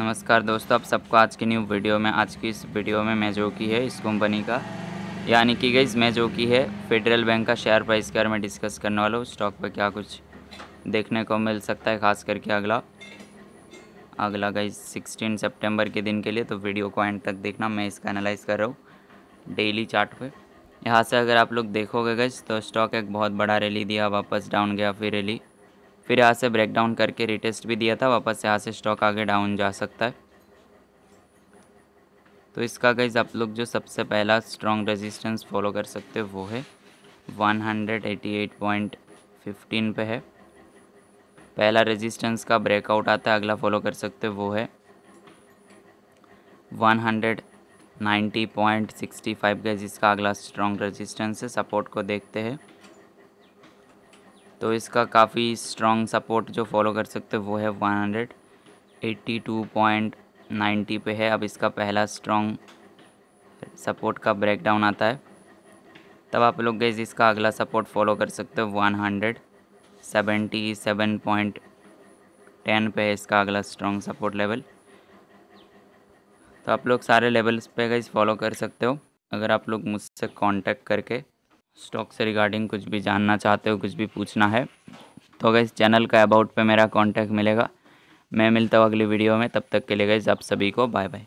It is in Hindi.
नमस्कार दोस्तों, आप सबको आज की न्यू वीडियो में, आज की इस वीडियो में मैं जो की है, इस कंपनी का, यानी कि गई मैं जो की है फेडरल बैंक का शेयर प्राइस के बारे में डिस्कस करने वाला हूँ। स्टॉक पर क्या कुछ देखने को मिल सकता है, खास करके अगला। अगला गई सिक्सटीन सेप्टेम्बर के दिन के लिए तो वीडियो को एंड तक देखना, मैं इसका एनालाइज कर रहा हूँ डेली चार्ट पे। यहाँ से अगर आप लोग देखोगे गई तो स्टॉक एक बहुत बड़ा रैली दिया, वापस डाउन गया, फिर रैली फिर यहाँ से ब्रेक डाउन करके रिटेस्ट भी दिया था, वापस यहाँ से स्टॉक आगे डाउन जा सकता है। तो इसका गाइज़ आप लोग जो सबसे पहला स्ट्रॉन्ग रेजिस्टेंस फॉलो कर सकते हो, वो है 188.15 पे है। पहला रेजिस्टेंस का ब्रेकआउट आता है, अगला फॉलो कर सकते हो, वो है 190.65 का इसका अगला स्ट्रॉन्ग रेजिस्टेंस है सपोर्ट को देखते हैं। तो इसका काफ़ी स्ट्रॉन्ग सपोर्ट जो फॉलो कर सकते हो, वो है one hundred eighty two point ninety पे है। अब इसका पहला स्ट्रॉन्ग सपोर्ट का ब्रेक डाउन आता है। तब आप लोग गए इसका अगला सपोर्ट फॉलो कर सकते हो one hundred seventy seven point ten पे है इसका अगला स्ट्रॉन्ग सपोर्ट लेवल तो आप लोग सारे लेवल्स पे गई फॉलो कर सकते हो। अगर आप लोग मुझसे कांटेक्ट करके स्टॉक से रिगार्डिंग कुछ भी जानना चाहते हो, कुछ भी पूछना है तो अगर इस चैनल का अबाउट पे मेरा कांटेक्ट मिलेगा, मैं मिलता हूँ अगली वीडियो में, तब तक के लिए गए आप सभी को बाय बाय